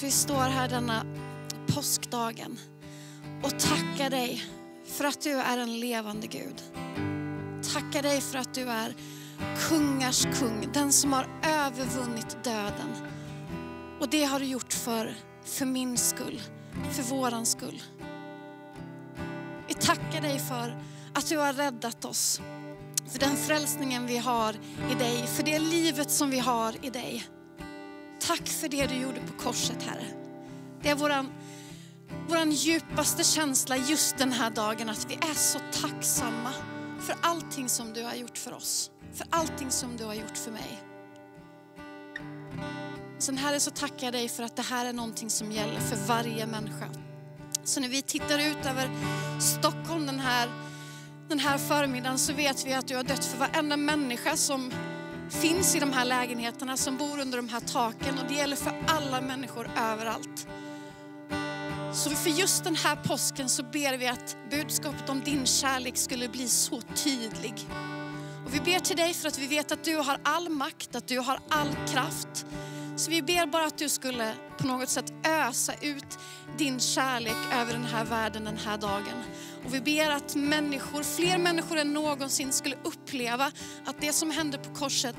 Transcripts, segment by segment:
Jesus, vi står här denna påskdagen och tackar dig för att du är en levande Gud. Tackar dig för att du är kungars kung, den som har övervunnit döden. Och det har du gjort för, för min skull, för våran skull. Vi tackar dig för att du har räddat oss, för den frälsningen vi har i dig, för det livet som vi har i dig. Tack för det du gjorde på korset, Herre. Det är våran, våran djupaste känsla just den här dagen, att vi är så tacksamma för allting som du har gjort för oss. För allting som du har gjort för mig. Sen Herre så tackar jag dig för att det här är någonting som gäller för varje människa. Så när vi tittar ut över Stockholm den här, den här förmiddagen så vet vi att du har dött för varenda människa som finns i de här lägenheterna, som bor under de här taken. Och det gäller för alla människor överallt. Så för just den här påsken så ber vi att budskapet om din kärlek skulle bli så tydlig. Och vi ber till dig för att vi vet att du har all makt, att du har all kraft. Så vi ber bara att du skulle på något sätt ösa ut din kärlek över den här världen den här dagen. Och vi ber att människor, fler människor än någonsin skulle uppleva att det som hände på korset,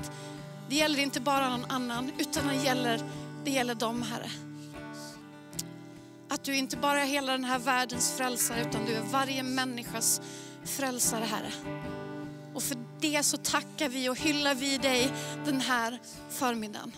det gäller inte bara någon annan, utan det gäller, det gäller dem, Herre. Att du inte bara är hela den här världens frälsare, utan du är varje människas frälsare, Herre. Och för det så tackar vi och hyllar vi dig den här förmiddagen.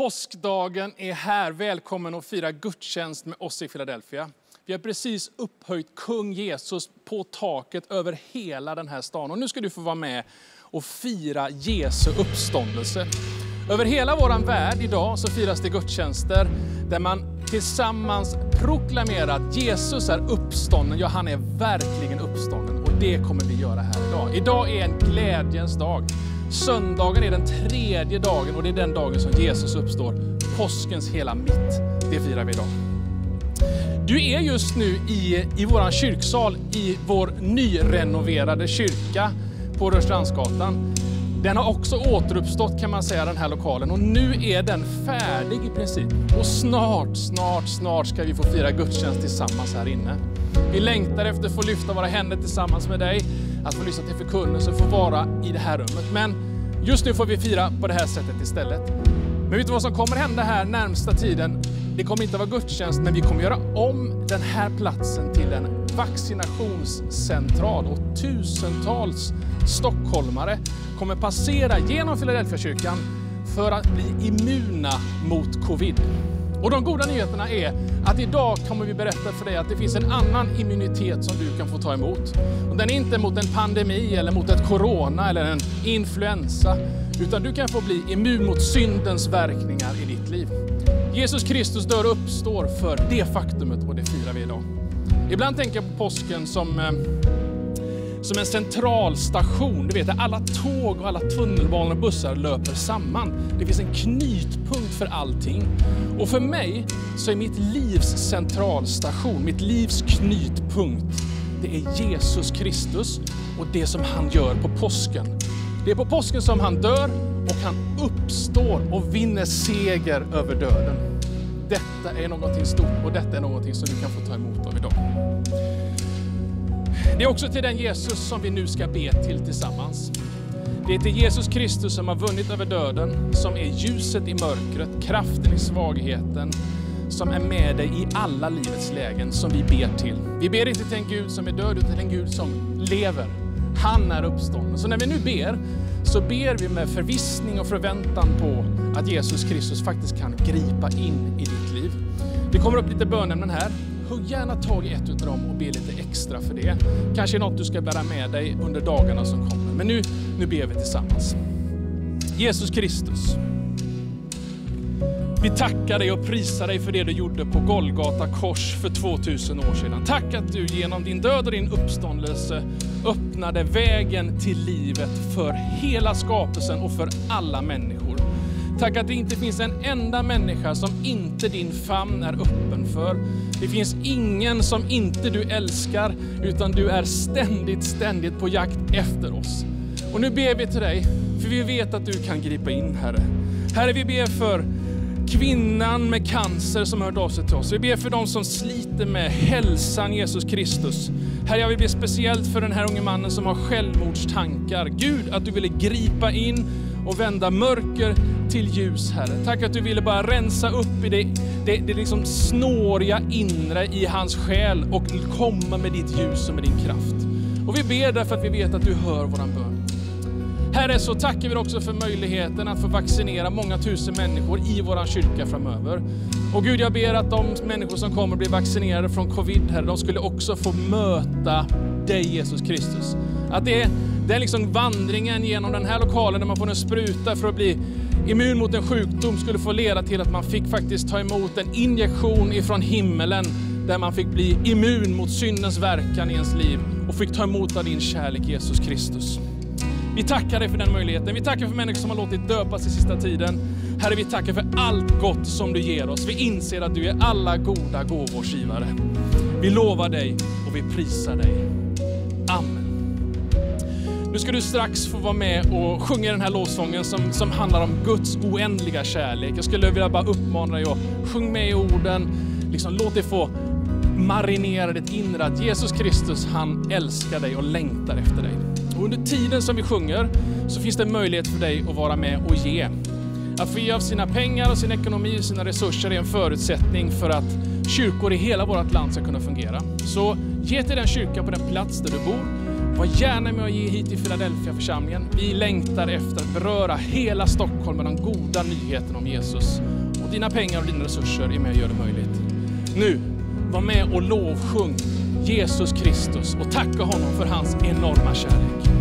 Påskdagen är här. Välkommen att fira gudstjänst med oss i Philadelphia. Vi har precis upphöjt kung Jesus på taket över hela den här stan. Och nu ska du få vara med och fira Jesu uppståndelse. Över hela vår värld idag så firas det gudstjänster där man tillsammans proklamerar att Jesus är uppstånden. Ja, han är verkligen uppstånden. Och det kommer vi göra här idag. Idag är en glädjens dag. Söndagen är den tredje dagen och det är den dagen som Jesus uppstår. Påskens hela mitt, det firar vi idag. Du är just nu i, i vår kyrksal i vår nyrenoverade kyrka på Rörstrandsgatan. Den har också återuppstått kan man säga, den här lokalen. Och nu är den färdig i princip. Och snart, snart, snart ska vi få fira gudstjänst tillsammans här inne. Vi längtar efter att få lyfta våra händer tillsammans med dig, att få lyssna till förkunnelse, få vara i det här rummet. Men just nu får vi fira på det här sättet istället. Men vet du vad som kommer hända här närmsta tiden? Det kommer inte att vara gudstjänst, men vi kommer göra om den här platsen till en vaccinationscentral och tusentals stockholmare kommer passera genom Philadelphia-kyrkan för att bli immuna mot covid. Och de goda nyheterna är att idag kommer vi berätta för dig att det finns en annan immunitet som du kan få ta emot. Och den är inte mot en pandemi eller mot ett corona eller en influensa, utan du kan få bli immun mot syndens verkningar i ditt liv. Jesus Kristus dör och uppstår för det faktumet och det firar vi idag. Ibland tänker jag på påsken som, eh, som en centralstation. Du vet, där alla tåg och alla tunnelbanor och bussar löper samman. Det finns en knytpunkt för allting. Och för mig så är mitt livs centralstation, mitt livs knytpunkt, det är Jesus Kristus och det som han gör på påsken. Det är på påsken som han dör och han uppstår och vinner seger över döden. Detta är någonting stort och detta är någonting som du kan få ta emot av idag. Det är också till den Jesus som vi nu ska be till tillsammans. Det är till Jesus Kristus som har vunnit över döden, som är ljuset i mörkret, kraften i svagheten, som är med dig i alla livets lägen, som vi ber till. Vi ber inte till en Gud som är död, utan till en Gud som lever. Han är uppstånden. Så när vi nu ber, så ber vi med förvissning och förväntan på att Jesus Kristus faktiskt kan gripa in i ditt liv. Det kommer upp lite bönämnen här. Hugg gärna tag i ett av dem och be lite extra för det. Kanske något du ska bära med dig under dagarna som kommer. Men nu, nu ber vi tillsammans. Jesus Kristus. Vi tackar dig och prisar dig för det du gjorde på Golgata kors för 2000 år sedan. Tack att du genom din död och din uppståndelse öppnade vägen till livet för hela skapelsen och för alla människor. Tack att det inte finns en enda människa som inte din famn är öppen för. Det finns ingen som inte du älskar, utan du är ständigt, ständigt på jakt efter oss. Och nu ber vi till dig, för vi vet att du kan gripa in, Herre. Herre, vi ber för kvinnan med cancer som hört av sig till oss. Vi ber för de som sliter med hälsan, Jesus Kristus. Herre, jag vill be speciellt för den här unge mannen som har självmordstankar. Gud, att du ville gripa in och vända mörker till ljus, Herre. Tack att du ville bara rensa upp i det, det, det liksom snåriga inre i hans själ och komma med ditt ljus och med din kraft. Och vi ber därför att vi vet att du hör våran bön. Herre, så tackar vi också för möjligheten att få vaccinera många tusen människor i vår kyrka framöver. Och Gud, jag ber att de människor som kommer bli vaccinerade från covid, Herre, de skulle också få möta dig Jesus Kristus. Att det är liksom vandringen genom den här lokalen där man får en spruta för att bli immun mot en sjukdom skulle få leda till att man fick faktiskt ta emot en injektion ifrån himmelen där man fick bli immun mot syndens verkan i ens liv och fick ta emot av din kärlek Jesus Kristus. Vi tackar dig för den möjligheten. Vi tackar för människor som har låtit döpas i sista tiden. Herre, vi tackar för allt gott som du ger oss. Vi inser att du är alla goda gåvors givare. Vi lovar dig och vi prisar dig. Nu ska du strax få vara med och sjunga den här lovsången som, som handlar om Guds oändliga kärlek. Jag skulle vilja bara uppmana dig att sjung med i orden. Liksom, låt dig få marinera ditt inre att Jesus Kristus, han älskar dig och längtar efter dig. Och under tiden som vi sjunger så finns det möjlighet för dig att vara med och ge. Att få ge av sina pengar och sin ekonomi och sina resurser är en förutsättning för att kyrkor i hela vårt land ska kunna fungera. Så ge till den kyrka på den plats där du bor. Var gärna med och ge hit till Philadelphia församlingen. Vi längtar efter att beröra hela Stockholm med de goda nyheterna om Jesus. Och dina pengar och dina resurser är med och gör det möjligt. Nu, var med och lovsjung Jesus Kristus och tacka honom för hans enorma kärlek.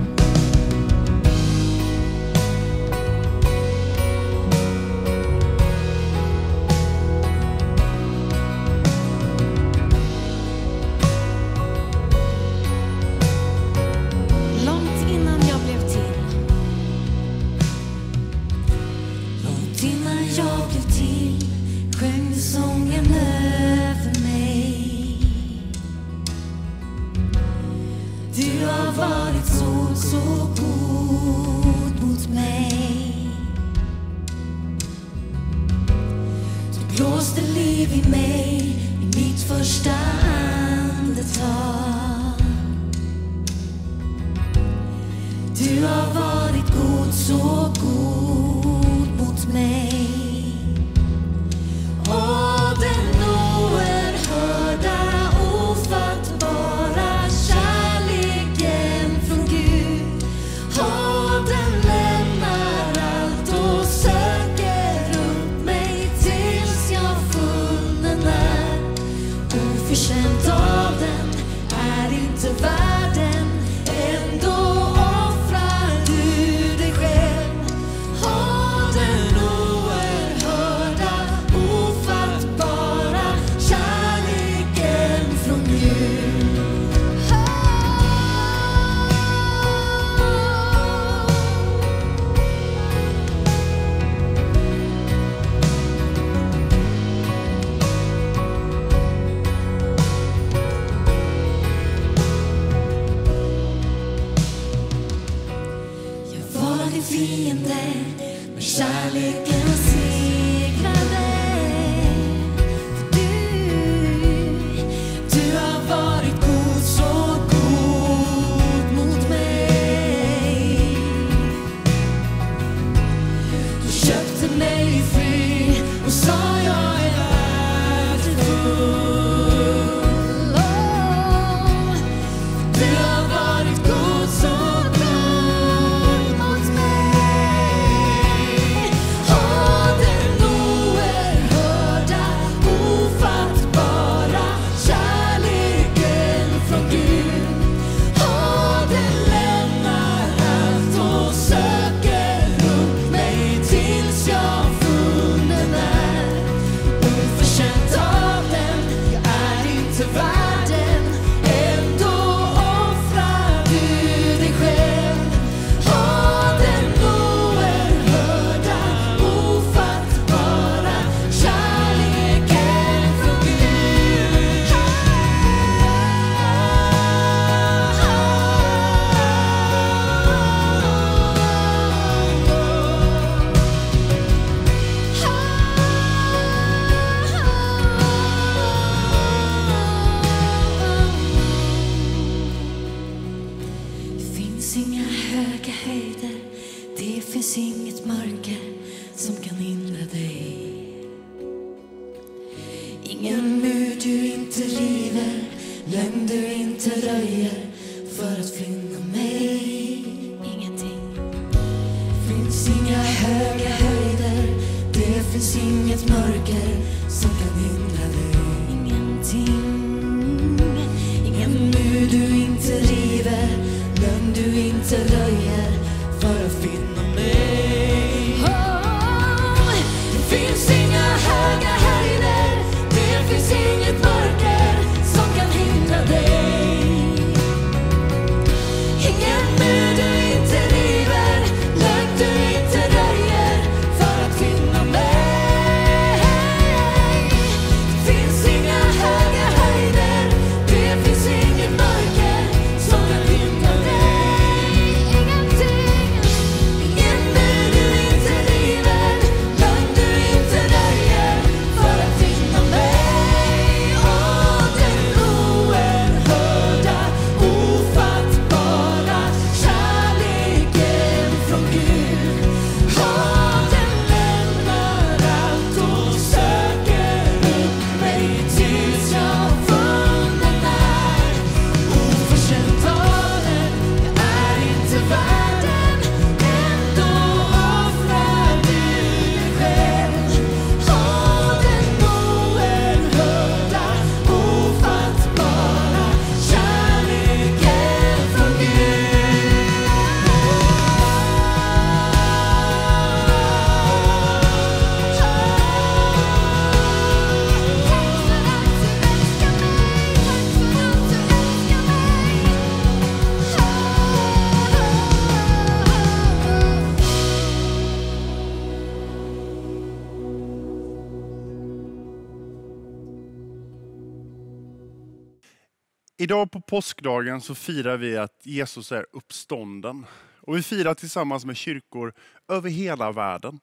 Påskdagen så firar vi att Jesus är uppstånden. Och vi firar tillsammans med kyrkor över hela världen.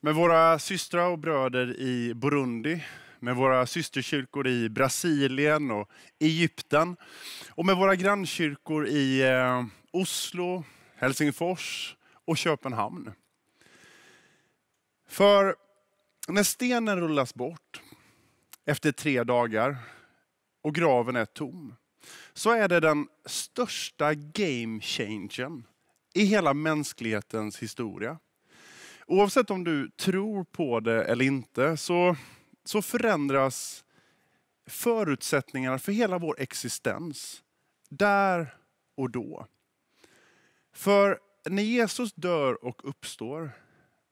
Med våra systrar och bröder i Burundi, med våra systerkyrkor i Brasilien och Egypten. Och med våra grannkyrkor i eh, Oslo, Helsingfors och Köpenhamn. För när stenen rullas bort efter tre dagar och graven är tom, så är det den största game changern i hela mänsklighetens historia. Oavsett om du tror på det eller inte så, så förändras förutsättningarna för hela vår existens där och då. För när Jesus dör och uppstår,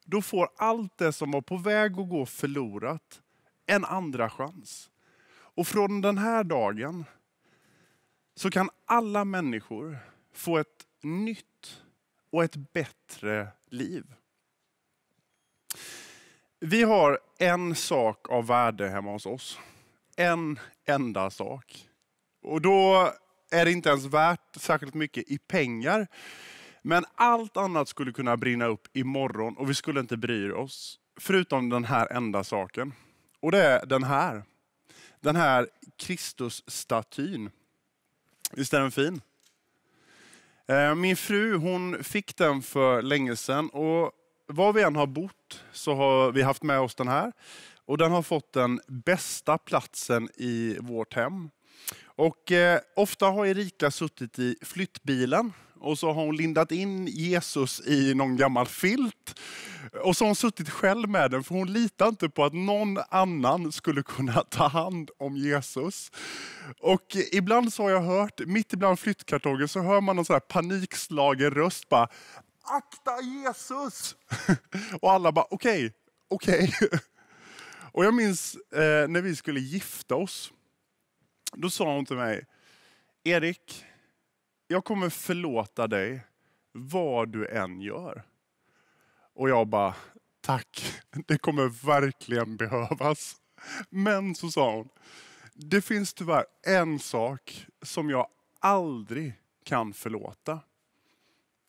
då får allt det som var på väg att gå förlorat en andra chans. Och från den här dagen så kan alla människor få ett nytt och ett bättre liv. Vi har en sak av värde hemma hos oss. En enda sak. Och då är det inte ens värt särskilt mycket i pengar. Men allt annat skulle kunna brinna upp imorgon och vi skulle inte bry oss. Förutom den här enda saken. Och det är den här. Den här Kristusstatyn. Visst är den fin? Eh, min fru hon fick den för länge sedan och var vi än har bott så har vi haft med oss den här. Och den har fått den bästa platsen i vårt hem. Och eh, ofta har Erika suttit i flyttbilen och så har hon lindat in Jesus i någon gammal filt. Och så har hon suttit själv med den för hon litar inte på att någon annan skulle kunna ta hand om Jesus. Och ibland så har jag hört, mitt ibland flyttkartongen så hör man någon sån här panikslagen röst bara Akta Jesus! Och alla bara okej, okay, okej. Okay. Och jag minns eh, när vi skulle gifta oss. Då sa hon till mig, Erik, jag kommer förlåta dig vad du än gör. Och jag bara, tack, det kommer verkligen behövas. Men så sa hon, det finns tyvärr en sak som jag aldrig kan förlåta.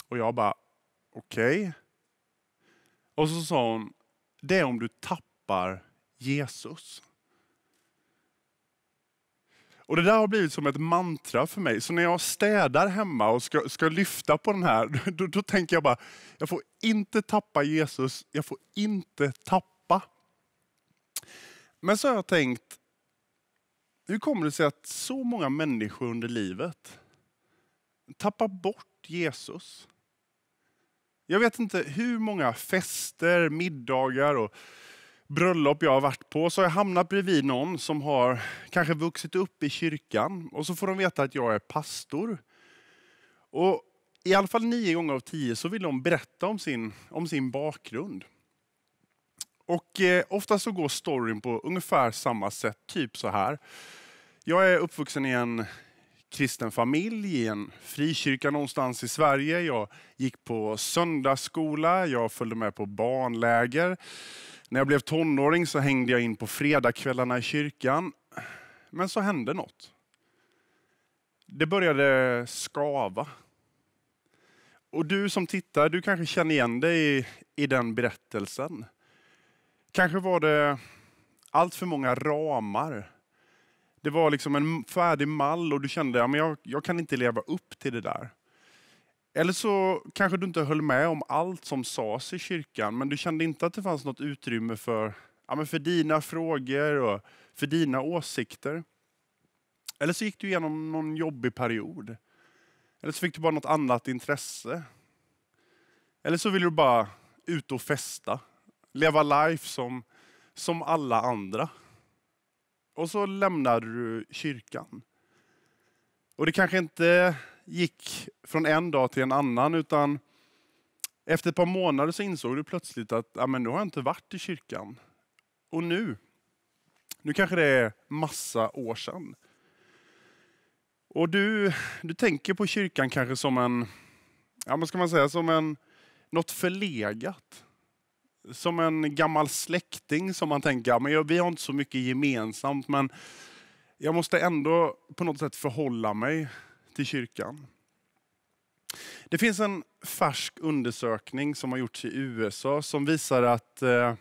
Och jag bara, okej. Okay. Och så sa hon, det är om du tappar Jesus. Och Det där har blivit som ett mantra för mig. Så när jag städar hemma och ska, ska lyfta på den här, då, då tänker jag bara, jag får inte tappa Jesus, jag får inte tappa. Men så har jag tänkt, hur kommer det sig att så många människor under livet tappar bort Jesus? Jag vet inte hur många fester, middagar och bröllop jag har varit på så har jag hamnat bredvid någon som har kanske vuxit upp i kyrkan och så får de veta att jag är pastor. Och I alla fall nio gånger av tio så vill de berätta om sin, om sin bakgrund. Och eh, Ofta så går storyn på ungefär samma sätt, typ så här. Jag är uppvuxen i en kristen familj i en frikyrka någonstans i Sverige. Jag gick på söndagsskola, jag följde med på barnläger. När jag blev tonåring så hängde jag in på fredagskvällarna i kyrkan. Men så hände något. Det började skava. Och du som tittar, du kanske känner igen dig i, i den berättelsen. Kanske var det allt för många ramar. Det var liksom en färdig mall och du kände att ja, jag, jag kan inte leva upp till det där. Eller så kanske du inte höll med om allt som sades i kyrkan, men du kände inte att det fanns något utrymme för, ja, men för dina frågor och för dina åsikter. Eller så gick du igenom någon jobbig period. Eller så fick du bara något annat intresse. Eller så ville du bara ut och festa. Leva life som, som alla andra. Och så lämnade du kyrkan. Och det kanske inte gick från en dag till en annan, utan efter ett par månader så insåg du plötsligt att ja, men nu har jag inte varit i kyrkan. Och nu, nu kanske det är massa år sedan. Och du, du tänker på kyrkan kanske som en, ja vad ska man säga, som en, något förlegat. Som en gammal släkting som man tänker, men vi har inte så mycket gemensamt, men jag måste ändå på något sätt förhålla mig till kyrkan. Det finns en färsk undersökning som har gjorts i USA som visar att eh,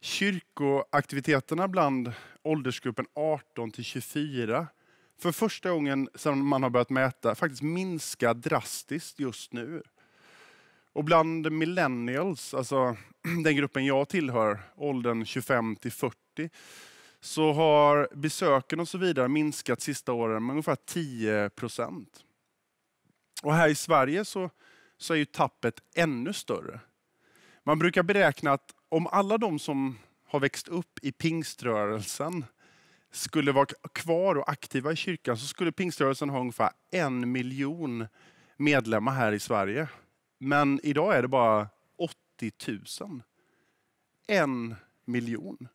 kyrkoaktiviteterna bland åldersgruppen 18 till 24 för första gången sedan man har börjat mäta faktiskt minskar drastiskt just nu. Och bland millennials, alltså den gruppen jag tillhör, åldern 25 till 40, så har besöken och så vidare minskat sista åren med ungefär 10 procent. Och här i Sverige så, så är ju tappet ännu större. Man brukar beräkna att om alla de som har växt upp i pingströrelsen skulle vara kvar och aktiva i kyrkan så skulle pingströrelsen ha ungefär en miljon medlemmar här i Sverige. Men idag är det bara 80 000. En miljon.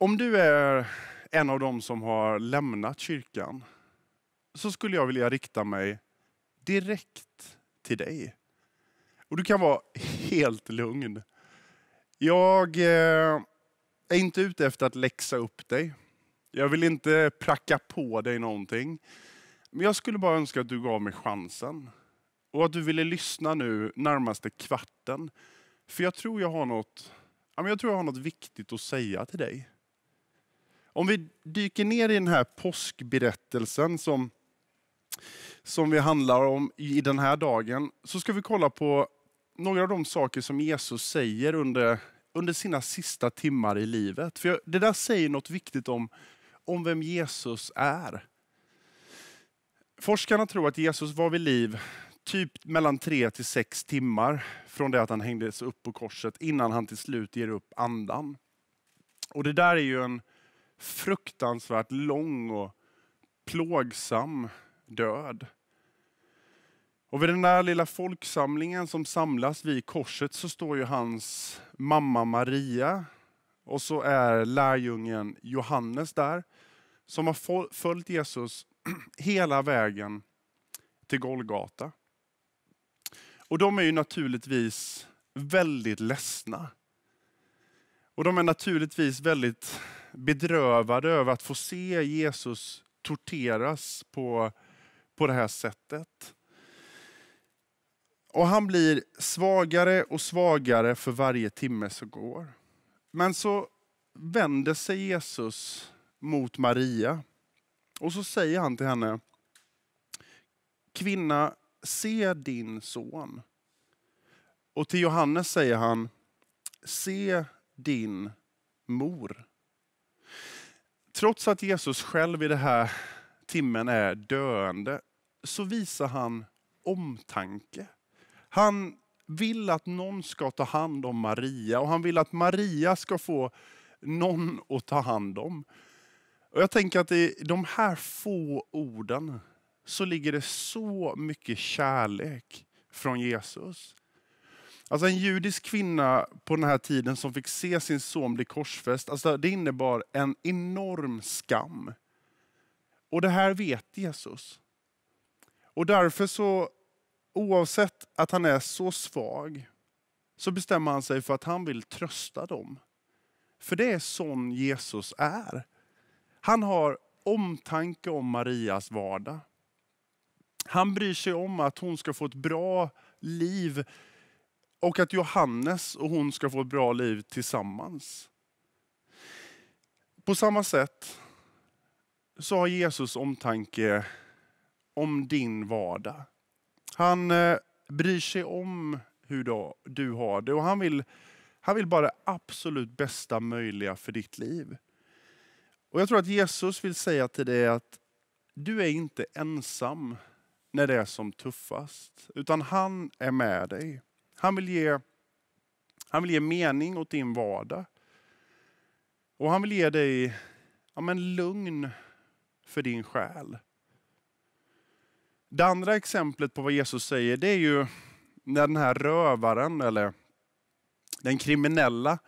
Om du är en av dem som har lämnat kyrkan så skulle jag vilja rikta mig direkt till dig. Och du kan vara helt lugn. Jag eh, är inte ute efter att läxa upp dig. Jag vill inte pracka på dig någonting. Men jag skulle bara önska att du gav mig chansen. Och att du ville lyssna nu närmaste kvarten. För jag tror jag har något, jag tror jag har något viktigt att säga till dig. Om vi dyker ner i den här påskberättelsen som, som vi handlar om i den här dagen, så ska vi kolla på några av de saker som Jesus säger under, under sina sista timmar i livet. För det där säger något viktigt om, om vem Jesus är. Forskarna tror att Jesus var vid liv typ mellan tre till sex timmar från det att han hängdes upp på korset innan han till slut ger upp andan. Och det där är ju en fruktansvärt lång och plågsam död. Och vid den där lilla folksamlingen som samlas vid korset så står ju hans mamma Maria och så är lärjungen Johannes där som har följt Jesus hela vägen till Golgata. Och de är ju naturligtvis väldigt ledsna. Och de är naturligtvis väldigt bedrövade över att få se Jesus torteras på, på det här sättet. Och han blir svagare och svagare för varje timme som går. Men så vänder sig Jesus mot Maria och så säger han till henne, kvinna, se din son. Och till Johannes säger han, se din mor. Trots att Jesus själv i den här timmen är döende, så visar han omtanke. Han vill att någon ska ta hand om Maria och han vill att Maria ska få någon att ta hand om. Och Jag tänker att i de här få orden så ligger det så mycket kärlek från Jesus. Alltså en judisk kvinna på den här tiden som fick se sin son bli korsfäst, alltså det innebar en enorm skam. Och det här vet Jesus. Och därför så, oavsett att han är så svag, så bestämmer han sig för att han vill trösta dem. För det är sån Jesus är. Han har omtanke om Marias vardag. Han bryr sig om att hon ska få ett bra liv och att Johannes och hon ska få ett bra liv tillsammans. På samma sätt så har Jesus omtanke om din vardag. Han eh, bryr sig om hur du har det och han vill, han vill bara det absolut bästa möjliga för ditt liv. Och Jag tror att Jesus vill säga till dig att du är inte ensam när det är som tuffast, utan han är med dig. Han vill ge, han vill ge mening åt din vardag. Och han vill ge dig ja, men lugn för din själ. Det andra exemplet på vad Jesus säger, det är ju när den här rövaren, eller den kriminella,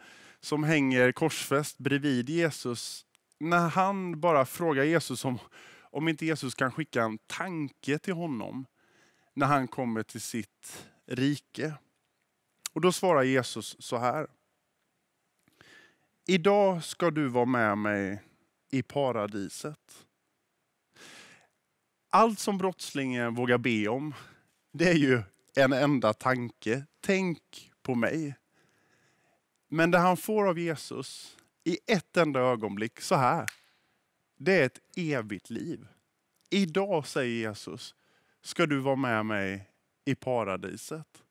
som hänger korsfäst bredvid Jesus, när han bara frågar Jesus om, om inte Jesus kan skicka en tanke till honom när han kommer till sitt rike. Och då svarar Jesus så här. Idag ska du vara med mig i paradiset. Allt som brottslingen vågar be om, det är ju en enda tanke. Tänk på mig. Men det han får av Jesus i ett enda ögonblick, så här. Det är ett evigt liv. Idag, säger Jesus, ska du vara med mig i paradiset.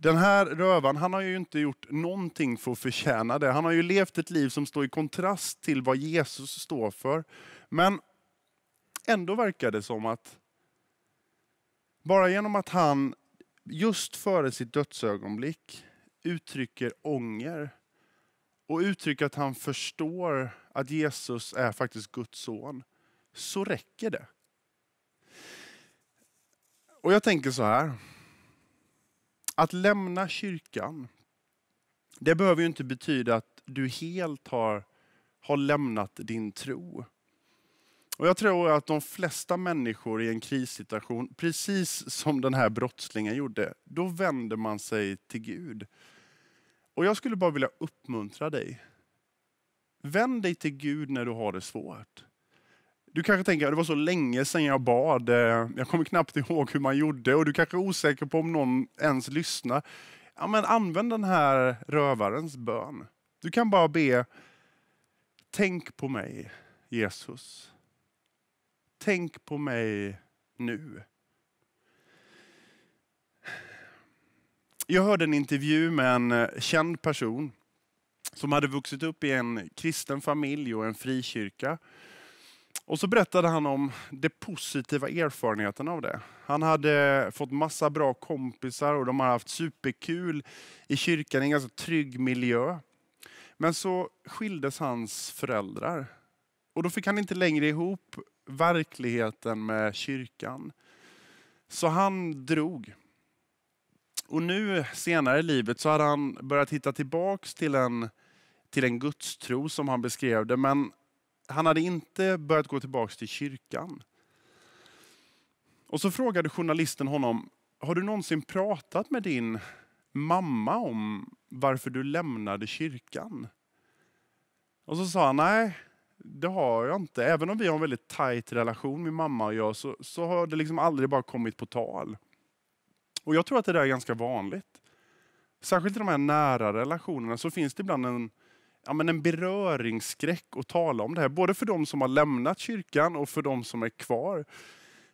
Den här rövaren, han har ju inte gjort någonting för att förtjäna det. Han har ju levt ett liv som står i kontrast till vad Jesus står för. Men ändå verkar det som att bara genom att han just före sitt dödsögonblick uttrycker ånger och uttrycker att han förstår att Jesus är faktiskt Guds son, så räcker det. Och jag tänker så här. Att lämna kyrkan, det behöver ju inte betyda att du helt har, har lämnat din tro. Och Jag tror att de flesta människor i en krissituation, precis som den här brottslingen gjorde, då vänder man sig till Gud. Och Jag skulle bara vilja uppmuntra dig. Vänd dig till Gud när du har det svårt. Du kanske tänker att det var så länge sedan jag bad. Eh, jag kommer knappt ihåg hur man gjorde och du kanske är osäker på om någon ens lyssnar. Ja, men använd den här rövarens bön. Du kan bara be, tänk på mig Jesus. Tänk på mig nu. Jag hörde en intervju med en eh, känd person som hade vuxit upp i en kristen familj och en frikyrka. Och så berättade han om de positiva erfarenheterna av det. Han hade fått massa bra kompisar och de hade haft superkul i kyrkan, i en ganska trygg miljö. Men så skildes hans föräldrar. Och då fick han inte längre ihop verkligheten med kyrkan. Så han drog. Och nu senare i livet så hade han börjat hitta tillbaks till en, till en gudstro som han beskrev det. Men han hade inte börjat gå tillbaka till kyrkan. Och så frågade journalisten honom, har du någonsin pratat med din mamma om varför du lämnade kyrkan? Och så sa han, nej det har jag inte. Även om vi har en väldigt tajt relation, min mamma och jag, så, så har det liksom aldrig bara kommit på tal. Och jag tror att det där är ganska vanligt. Särskilt i de här nära relationerna så finns det ibland en, ja, men en beröringsskräck att tala om det här. Både för de som har lämnat kyrkan och för de som är kvar.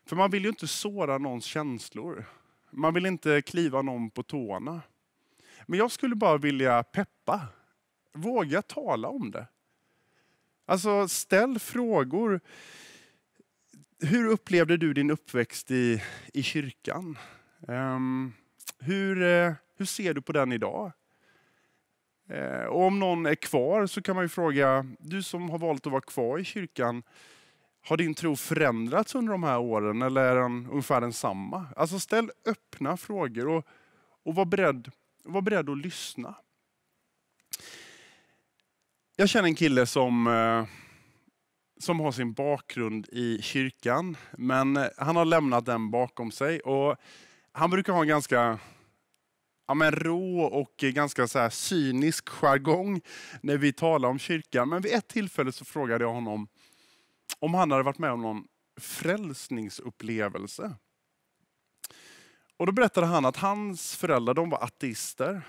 För man vill ju inte såra någons känslor. Man vill inte kliva någon på tårna. Men jag skulle bara vilja peppa. Våga tala om det. Alltså ställ frågor. Hur upplevde du din uppväxt i, i kyrkan? Um, hur, uh, hur ser du på den idag? Eh, och om någon är kvar så kan man ju fråga, du som har valt att vara kvar i kyrkan, har din tro förändrats under de här åren eller är den ungefär densamma? Alltså ställ öppna frågor och, och var, beredd, var beredd att lyssna. Jag känner en kille som, eh, som har sin bakgrund i kyrkan, men eh, han har lämnat den bakom sig. Och han brukar ha en ganska ja, men rå och ganska så här cynisk jargong när vi talar om kyrkan. Men vid ett tillfälle så frågade jag honom om han hade varit med om någon frälsningsupplevelse. Och Då berättade han att hans föräldrar de var ateister.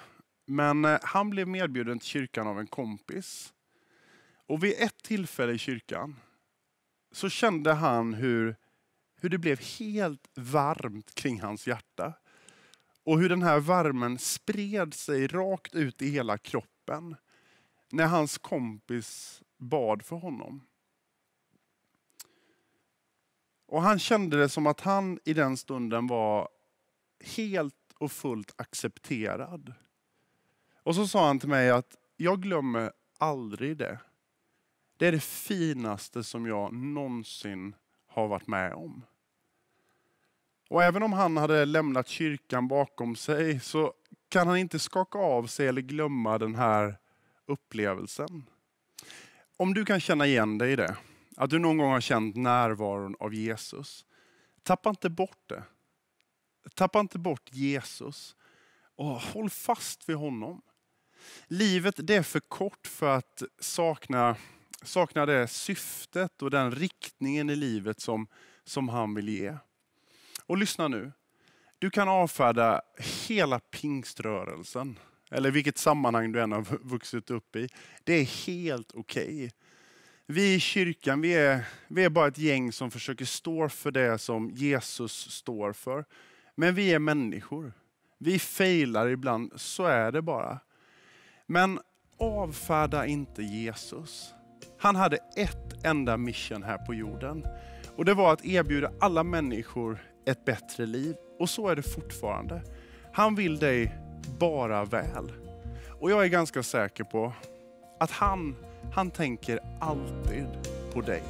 Men eh, han blev medbjuden till kyrkan av en kompis. Och vid ett tillfälle i kyrkan så kände han hur, hur det blev helt varmt kring hans hjärta. Och hur den här värmen spred sig rakt ut i hela kroppen när hans kompis bad för honom. Och Han kände det som att han i den stunden var helt och fullt accepterad. Och så sa han till mig att jag glömmer aldrig det. Det är det finaste som jag någonsin har varit med om. Och även om han hade lämnat kyrkan bakom sig så kan han inte skaka av sig eller glömma den här upplevelsen. Om du kan känna igen dig i det, att du någon gång har känt närvaron av Jesus. Tappa inte bort det. Tappa inte bort Jesus och håll fast vid honom. Livet det är för kort för att sakna sakna det syftet och den riktningen i livet som, som han vill ge. Och lyssna nu. Du kan avfärda hela pingströrelsen, eller vilket sammanhang du än har vuxit upp i. Det är helt okej. Okay. Vi i kyrkan vi är, vi är bara ett gäng som försöker stå för det som Jesus står för. Men vi är människor. Vi failar ibland, så är det bara. Men avfärda inte Jesus. Han hade ett enda mission här på jorden. Och det var att erbjuda alla människor ett bättre liv. Och så är det fortfarande. Han vill dig bara väl. Och jag är ganska säker på att han, han tänker alltid på dig.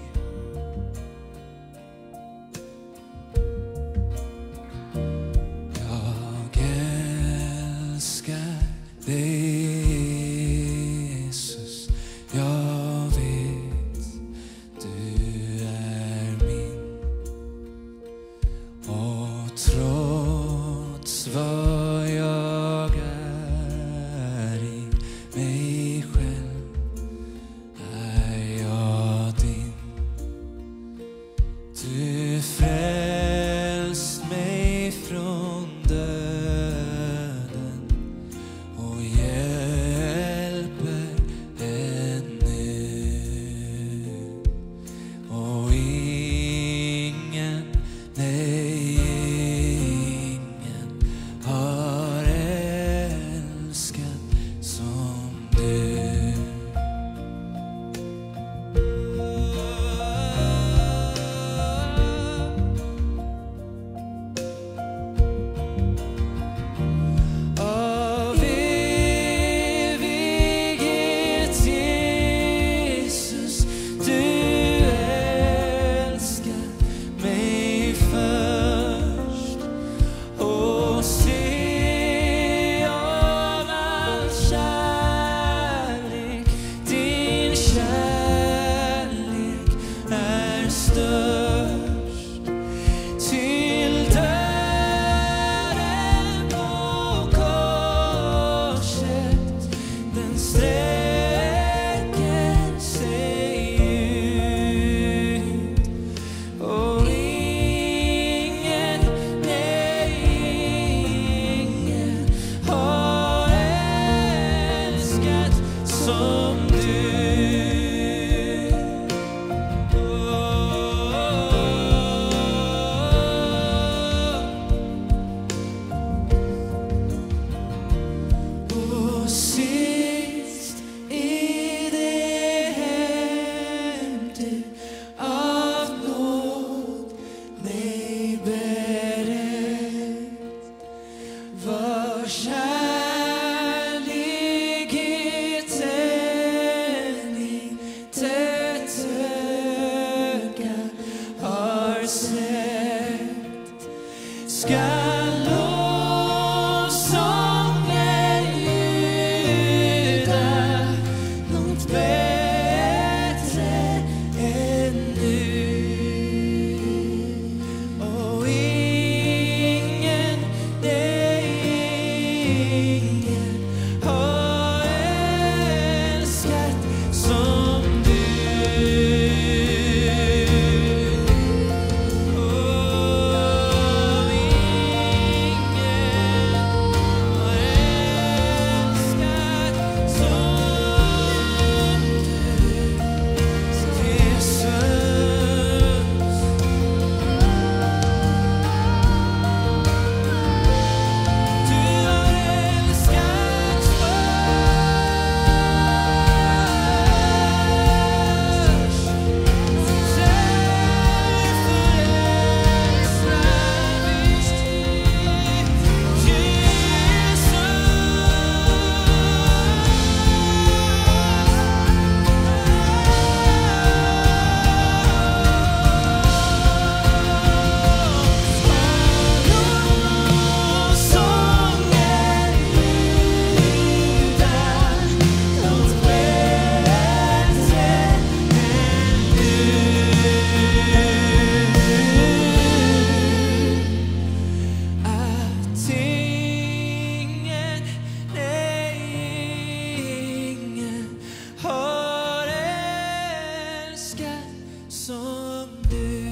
Som du.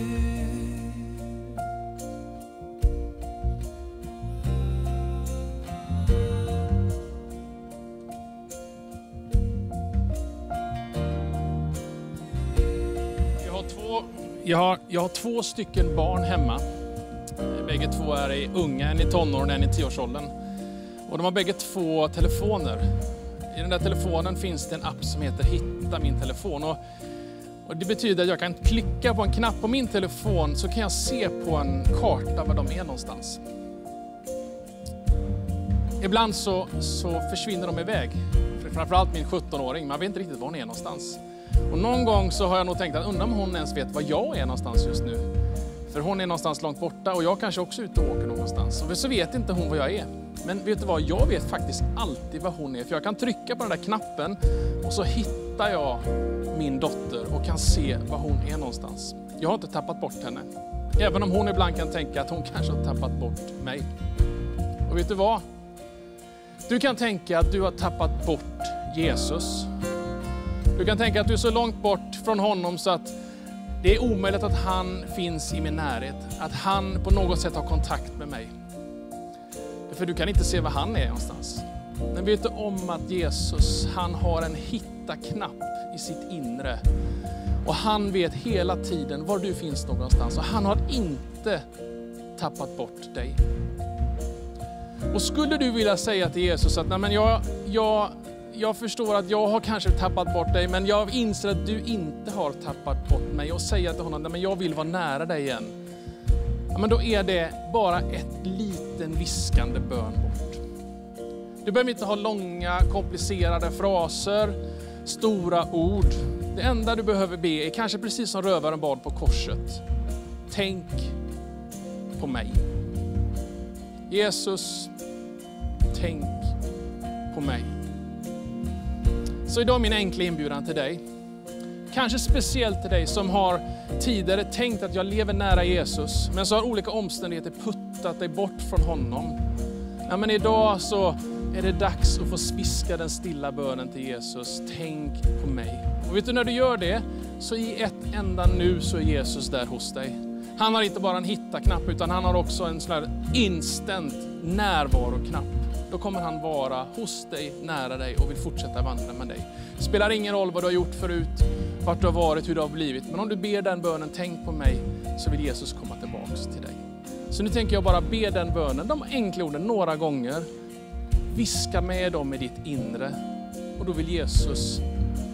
Jag har två, jag har, jag har två stycken barn hemma. Bägge två är i unga, en i tonåren och en i tioårsåldern. Och de har bägge två telefoner. I den där telefonen finns det en app som heter Hitta min telefon. Och, och det betyder att jag kan klicka på en knapp på min telefon så kan jag se på en karta var de är någonstans. Ibland så, så försvinner de iväg. Framförallt min 17-åring, man vet inte riktigt var hon är någonstans. Och någon gång så har jag nog tänkt att undrar om hon ens vet var jag är någonstans just nu. För hon är någonstans långt borta och jag kanske också är ute och åker någonstans. Och så vet inte hon var jag är. Men vet du vad, jag vet faktiskt alltid var hon är. För jag kan trycka på den där knappen och så hittar jag min dotter och kan se var hon är någonstans. Jag har inte tappat bort henne. Även om hon ibland kan tänka att hon kanske har tappat bort mig. Och vet du vad? Du kan tänka att du har tappat bort Jesus. Du kan tänka att du är så långt bort från honom så att det är omöjligt att han finns i min närhet. Att han på något sätt har kontakt med mig. För du kan inte se var han är någonstans. Men vet du om att Jesus, han har en hitta-knapp i sitt inre. Och han vet hela tiden var du finns någonstans. Och han har inte tappat bort dig. Och skulle du vilja säga till Jesus att Nej, men jag, jag, jag förstår att jag har kanske tappat bort dig, men jag inser att du inte har tappat bort mig. Och säga till honom, Nej, men jag vill vara nära dig igen. Ja, men då är det bara ett liten viskande bön bort. Du behöver inte ha långa komplicerade fraser, stora ord. Det enda du behöver be är kanske precis som rövaren bad på korset. Tänk på mig. Jesus, tänk på mig. Så idag är min enkla inbjudan till dig. Kanske speciellt till dig som har tidigare tänkt att jag lever nära Jesus, men så har olika omständigheter puttat dig bort från honom. Ja, men idag så är det dags att få spiska den stilla bönen till Jesus. Tänk på mig. Och vet du när du gör det, så i ett enda nu så är Jesus där hos dig. Han har inte bara en hitta-knapp utan han har också en sån här instant närvaro-knapp. Då kommer han vara hos dig, nära dig och vill fortsätta vandra med dig. Det spelar ingen roll vad du har gjort förut, vart du har varit, hur det har blivit. Men om du ber den bönen, tänk på mig, så vill Jesus komma tillbaks till dig. Så nu tänker jag bara be den bönen, de enkla orden, några gånger. Viska med dem i ditt inre och då vill Jesus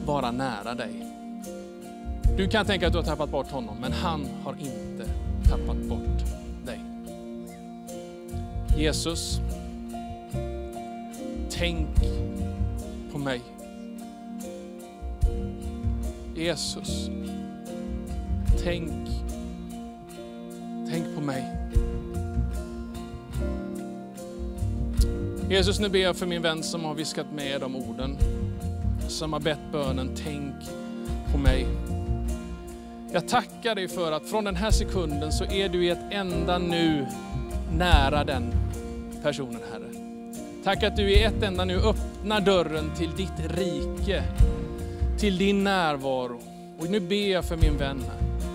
vara nära dig. Du kan tänka att du har tappat bort honom, men han har inte tappat bort dig. Jesus, tänk på mig. Jesus, tänk, tänk på mig. Jesus, nu ber jag för min vän som har viskat med de orden, som har bett bönen, tänk på mig. Jag tackar dig för att från den här sekunden så är du i ett enda nu nära den personen, Herre. Tack att du i ett enda nu öppnar dörren till ditt rike, till din närvaro. Och nu ber jag för min vän här,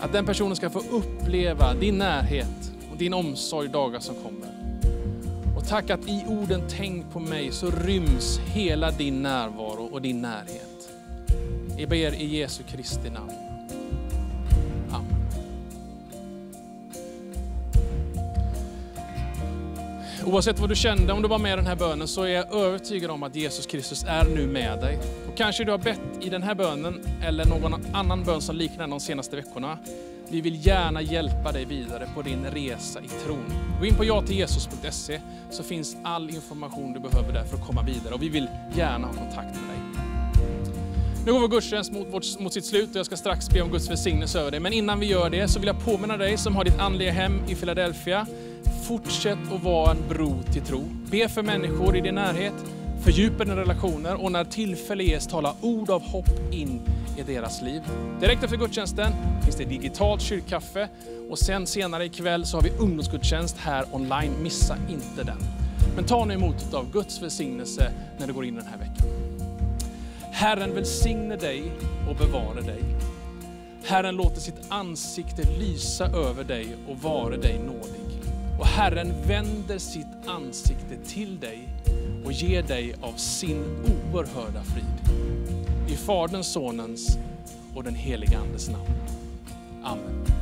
att den personen ska få uppleva din närhet och din omsorg dagar som kommer. Tack att i orden tänk på mig så ryms hela din närvaro och din närhet. Jag ber i Jesu Kristi namn. Amen. Oavsett vad du kände om du var med i den här bönen så är jag övertygad om att Jesus Kristus är nu med dig. Och kanske du har bett i den här bönen eller någon annan bön som liknar den de senaste veckorna. Vi vill gärna hjälpa dig vidare på din resa i tron. Gå in på jatilljesus.se så finns all information du behöver där för att komma vidare och vi vill gärna ha kontakt med dig. Nu går vår gudstjänst mot, mot sitt slut och jag ska strax be om Guds välsignelse över dig. Men innan vi gör det så vill jag påminna dig som har ditt andliga hem i Philadelphia. Fortsätt att vara en bro till tro. Be för människor i din närhet, fördjupa dina relationer och när tillfälle ges tala ord av hopp in i deras liv. Direkt efter gudstjänsten finns det digitalt kyrkkaffe och sen senare ikväll så har vi ungdomsgudstjänst här online. Missa inte den. Men ta nu emot av Guds välsignelse när du går in den här veckan. Herren välsigne dig och bevara dig. Herren låter sitt ansikte lysa över dig och vare dig nådig. Och Herren vänder sitt ansikte till dig och ger dig av sin oerhörda frid. I Faderns, Sonens och den helige Andes namn. Amen.